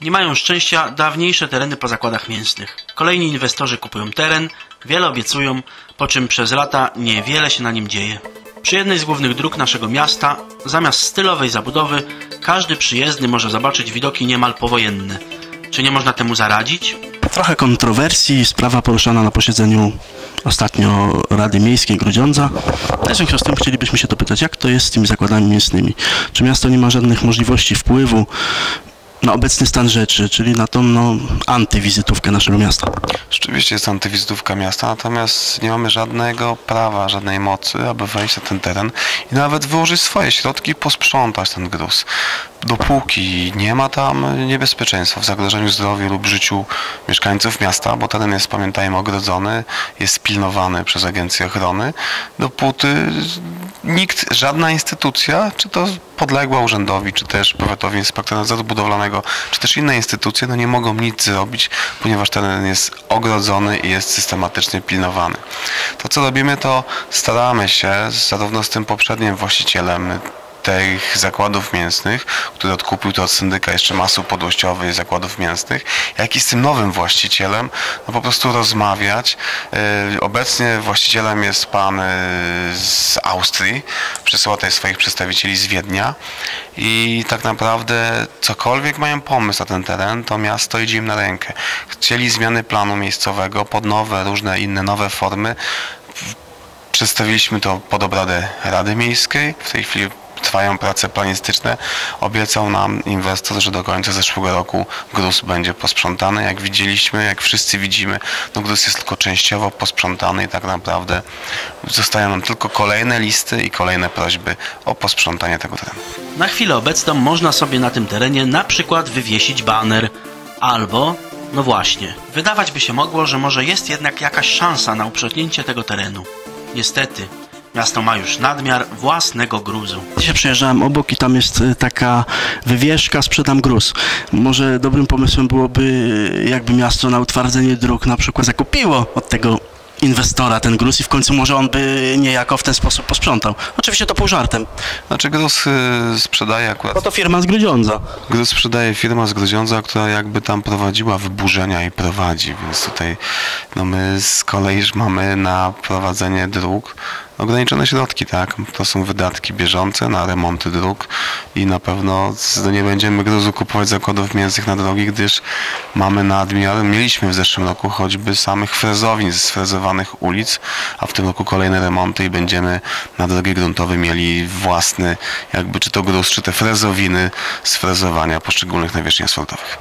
Nie mają szczęścia dawniejsze tereny po zakładach mięsnych. Kolejni inwestorzy kupują teren, wiele obiecują, po czym przez lata niewiele się na nim dzieje. Przy jednej z głównych dróg naszego miasta, zamiast stylowej zabudowy, każdy przyjezdny może zobaczyć widoki niemal powojenne. Czy nie można temu zaradzić? Trochę kontrowersji, sprawa poruszana na posiedzeniu ostatnio Rady Miejskiej Grudziądza. W związku z tym chcielibyśmy się dopytać, jak to jest z tymi zakładami mięsnymi? Czy miasto nie ma żadnych możliwości wpływu na obecny stan rzeczy, czyli na tą no, antywizytówkę naszego miasta? Rzeczywiście jest antywizytówka miasta, natomiast nie mamy żadnego prawa, żadnej mocy, aby wejść na ten teren i nawet wyłożyć swoje środki i posprzątać ten gruz. Dopóki nie ma tam niebezpieczeństwa w zagrożeniu zdrowiu lub życiu mieszkańców miasta, bo teren jest, pamiętajmy, ogrodzony, jest pilnowany przez Agencję Ochrony, dopóty nikt, żadna instytucja, czy to podległa urzędowi, czy też powiatowi inspektora nadzoru budowlanego, czy też inne instytucje, no nie mogą nic zrobić, ponieważ teren jest ogrodzony i jest systematycznie pilnowany. To co robimy, to staramy się zarówno z tym poprzednim właścicielem tych zakładów mięsnych, który odkupił to od syndyka jeszcze masy podłościowej zakładów mięsnych, jak i z tym nowym właścicielem, no po prostu rozmawiać. Yy, Obecnie właścicielem jest pan yy, z Austrii, przysłał tutaj swoich przedstawicieli z Wiednia i tak naprawdę cokolwiek mają pomysł na ten teren, to miasto idzie im na rękę. Chcieli zmiany planu miejscowego pod nowe, różne inne nowe formy. Przedstawiliśmy to pod obradę Rady Miejskiej. W tej chwili trwają prace planistyczne. Obiecał nam inwestor, że do końca zeszłego roku gruz będzie posprzątany. Jak widzieliśmy, jak wszyscy widzimy, no gruz jest tylko częściowo posprzątany i tak naprawdę zostają nam tylko kolejne listy i kolejne prośby o posprzątanie tego terenu. Na chwilę obecną można sobie na tym terenie na przykład wywiesić baner albo, no właśnie, wydawać by się mogło, że może jest jednak jakaś szansa na uprzątnięcie tego terenu. Niestety, miasto ma już nadmiar własnego gruzu. Dzisiaj przejeżdżałem obok i tam jest y, taka wywieszka sprzedam gruz. Może dobrym pomysłem byłoby, y, jakby miasto na utwardzenie dróg na przykład zakupiło od tego inwestora ten gruz i w końcu może on by niejako w ten sposób posprzątał. Oczywiście to pół żartem, Znaczy gruz y, sprzedaje akurat bo to firma z Grudziądza. Gruz sprzedaje firma z Grudziądza, która jakby tam prowadziła wyburzenia i prowadzi, więc tutaj no my z kolei już mamy na prowadzenie dróg ograniczone środki, tak? To są wydatki bieżące na remonty dróg i na pewno z- no nie będziemy gruzu kupować zakładów mięsnych na drogi, gdyż mamy nadmiar, mieliśmy w zeszłym roku choćby samych frezownic, sfrezowanych ulic, a w tym roku kolejne remonty i będziemy na drogi gruntowe mieli własny, jakby czy to gruz, czy te frezowiny z frezowania poszczególnych nawierzchni asfaltowych.